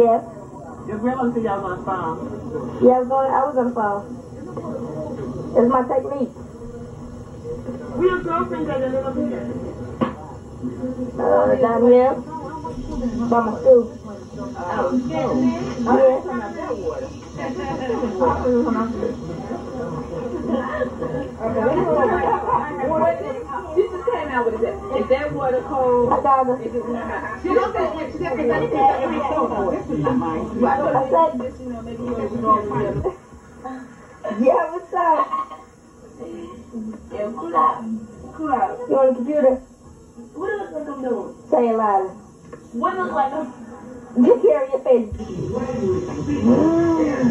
Yes. Your grandmother said y'all was on the phone. Yeah, I was on, I was on the phone. It's my technique. We your girlfriends that live up here. Uh, down here. By my school. Oh, Yeah. She just came out with it. What a cold? I got her. She just said, just said, every show. This is not mine. I said, Just, you know, maybe you would go over yeah, what's up? Yeah, cool out. Cool out. You on the computer? What it look like I'm doing? Say it louder. What it look like I'm care of your face.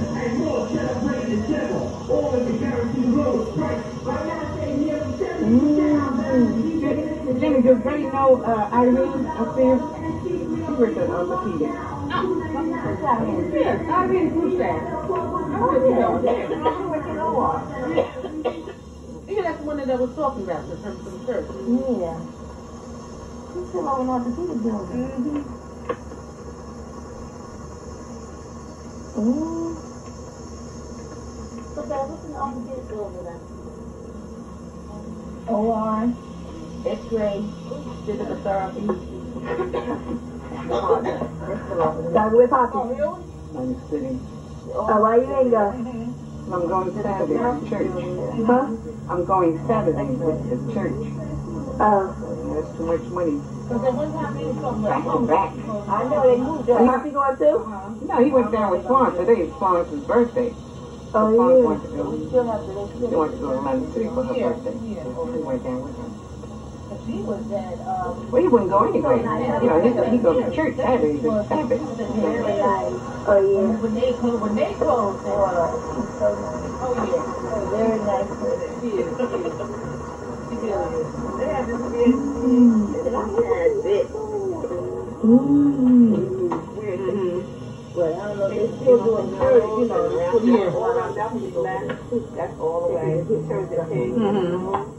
Jimmy, does Betty know uh, Irene upstairs? She works at uh, Lakeith. Yeah, Irene Bouchard. Yeah, Yeah, that's the one that I was talking about in terms of the church. Yeah. She's still over on the computer building. Mm-hmm. Ooh. So, Dad, what's the opposite building then? OR. X-ray, physical therapy. Dr. Whip Poppy. Oh, I'm sitting. Oh, why you ain't go? I'm going Saturday to church. Huh? I'm going Saturday with the church. Oh. That's too much money. So then time is it? Back to back. I know they moved up. Poppy going too? No, he went down with Swan today. It's Swan's birthday. Oh, Swan yeah. wants to go. Still have to, they She still, wants to go to London City for her birthday. So he went down with her. She was at, um, Well, he wouldn't go anywhere. You know, he, he goes to church Saturday. Sabbath. Oh, yeah. When they, when they they were, oh, yeah, very nice. She is, she is. She really is. They have this mm. mm. mm-hmm. But I don't know, they still doing church, you know. Yeah. All around That's all the way. Church big. over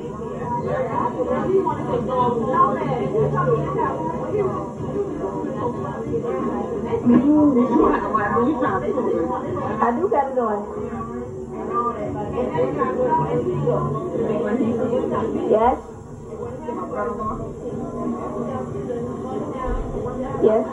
I do got it on. Yes? Yes?